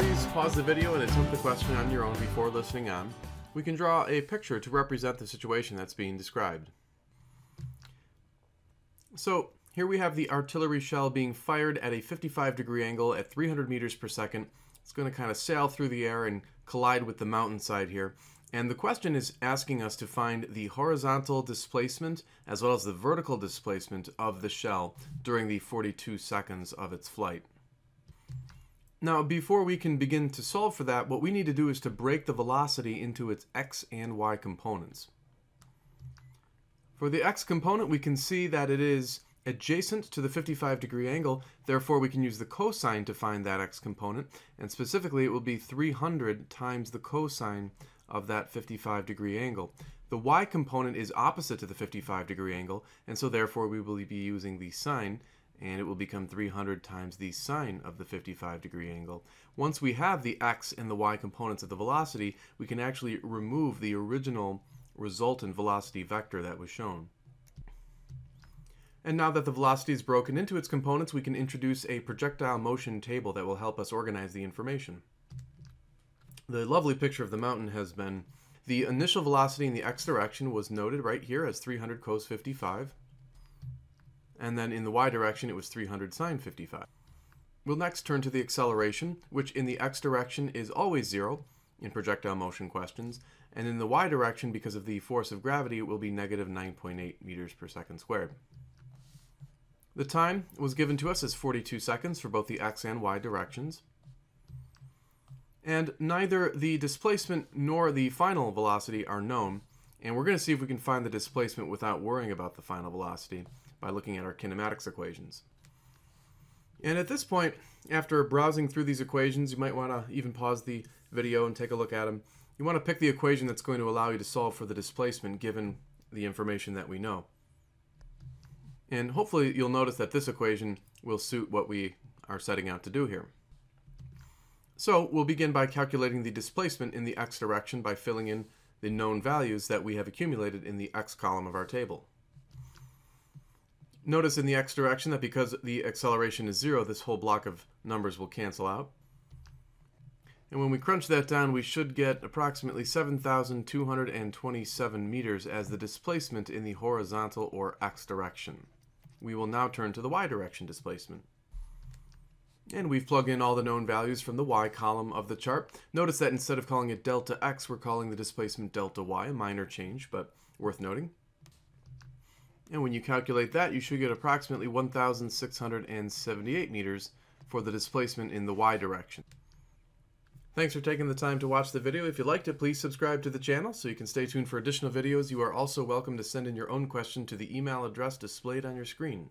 Please pause the video and attempt the question on your own before listening on. We can draw a picture to represent the situation that's being described. So, here we have the artillery shell being fired at a 55 degree angle at 300 meters per second. It's going to kind of sail through the air and collide with the mountainside here. And the question is asking us to find the horizontal displacement as well as the vertical displacement of the shell during the 42 seconds of its flight. Now, before we can begin to solve for that, what we need to do is to break the velocity into its x and y components. For the x component, we can see that it is adjacent to the 55 degree angle, therefore we can use the cosine to find that x component, and specifically it will be 300 times the cosine of that 55 degree angle. The y component is opposite to the 55 degree angle, and so therefore we will be using the sine, and it will become 300 times the sine of the 55 degree angle. Once we have the x and the y components of the velocity, we can actually remove the original resultant velocity vector that was shown. And now that the velocity is broken into its components, we can introduce a projectile motion table that will help us organize the information. The lovely picture of the mountain has been the initial velocity in the x direction was noted right here as 300 cos 55 and then in the y direction it was 300 sine 55. We'll next turn to the acceleration, which in the x direction is always zero in projectile motion questions, and in the y direction, because of the force of gravity, it will be negative 9.8 meters per second squared. The time was given to us as 42 seconds for both the x and y directions. And neither the displacement nor the final velocity are known, and we're going to see if we can find the displacement without worrying about the final velocity by looking at our kinematics equations. And at this point, after browsing through these equations, you might want to even pause the video and take a look at them. You want to pick the equation that's going to allow you to solve for the displacement given the information that we know. And hopefully you'll notice that this equation will suit what we are setting out to do here. So we'll begin by calculating the displacement in the x direction by filling in the known values that we have accumulated in the x column of our table. Notice in the x direction that because the acceleration is zero, this whole block of numbers will cancel out. And when we crunch that down, we should get approximately 7,227 meters as the displacement in the horizontal or x direction. We will now turn to the y direction displacement. And we've plugged in all the known values from the y column of the chart. Notice that instead of calling it delta x, we're calling the displacement delta y, a minor change, but worth noting. And when you calculate that, you should get approximately 1,678 meters for the displacement in the y direction. Thanks for taking the time to watch the video. If you liked it, please subscribe to the channel so you can stay tuned for additional videos. You are also welcome to send in your own question to the email address displayed on your screen.